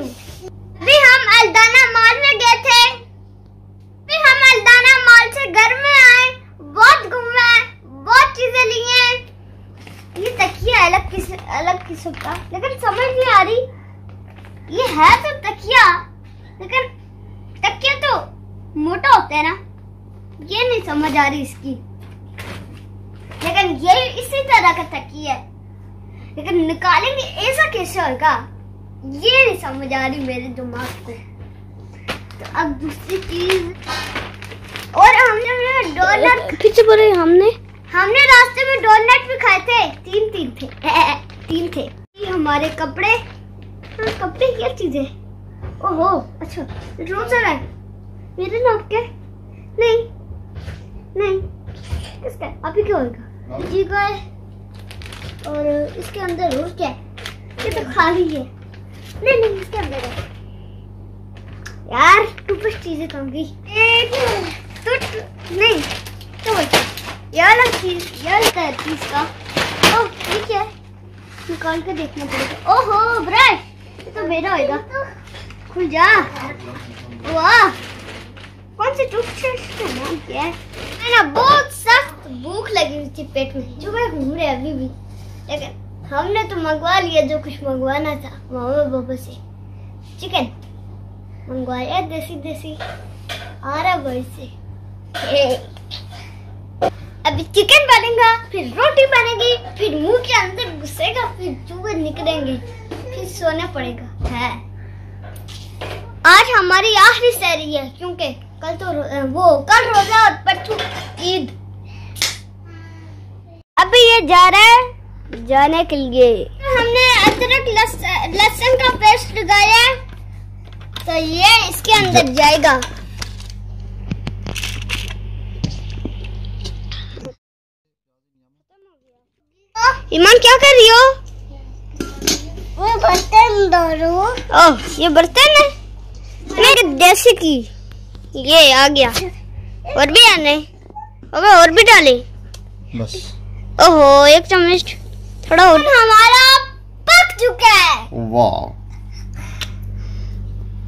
हूँ। अभी हम अल्दाना मॉल में गए थे। फिर हम अल्दाना मॉल से घर में आए, बहुत घूमे, बहुत चीज़ें ली हैं। ये तकिया अलग किस, अलग किस्म का। लेकिन समझ नहीं आ रही। ये है तो तकिया। लेकिन तकिया तो मोटा होता है ना। ये नहीं समझ आ रही इसकी। लेकिन ये इसी तरह का तकिया है। लेकिन निकालेंगे ऐसा कैसे होगा ये नहीं समझ आ रही मेरे दिमाग को तो अब दूसरी चीज़। और हमने डॉलर फिर से बोले हमने। हमने रास्ते में डोनट भी खाए थे। तीन तीन थे। तीन थे। ये हमारे कपड़े। हाँ, कपड़े क्या चीज़ है? ओहो अच्छा रोजर है। मेरे नाम क्या? नहीं। नहीं। किसका? अभी क्या होगा? जी का है और इसके अंदर रोज क्या है? ये तो खाली है। नहीं नहीं इसके अंदर। है यार तू कुछ चीज़ें कम गई तो नहीं तो बचा ये अलग चीज़ ये अलग है चीज़ का। ये क्या है। निकाल के देखना पड़ेगा। ओहो ब्रश ये तो मेरा होएगा। खुल जा। वाह। कौन सी टूथपेस्ट का नाम क्या है? ना बहुत सख्त भूख लगी हुई थी पेट में जो मैं घूम रहे अभी भी। लेकिन हमने तो मंगवा लिया जो कुछ मंगवाना था, मामा बाबा से। चिकन मंगवाया देसी देसी आ रहा भाई से। अभी चिकन बनेगा, फिर रोटी बनेगी, फिर मुँह के अंदर घुसेगा, फिर चूहे निकलेंगे, फिर सोना पड़ेगा। है। आज हमारी आखिरी सहरी है, क्योंकि कल तो वो, कल रोजा और परसों ईद। अभी ये जा रहा है जाने के लिए। हमने अदरक लहसुन का पेस्ट लगाया तो ये इसके अंदर जाएगा। ईमान क्या कर रही हो? वो बर्तन धो ओह ये बर्तन है? मेरे देसी की। ये आ गया। और भी आने। अबे और भी डाले। बस। ओहो एक चम्मच। थोड़ा और हमारा पक चुका है। वाह।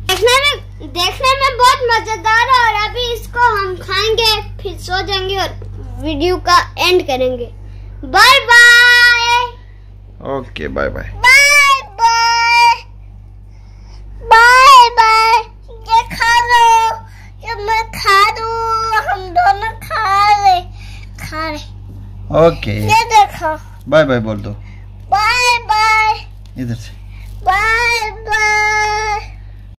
देखने में देखने में बहुत मज़ेदार है और अभी इसको हम खाएँगे फिर सो जाएँगे और वीडियो का एंड करेंगे। Bye bye okay bye bye bye bye bye bye ये खा लो। ये मैं खा दूँ। हम दोनों खा रहे खा रहे ओके ये देखो। बाय बाय बोल दो बाय बाय इधर से बाय बाय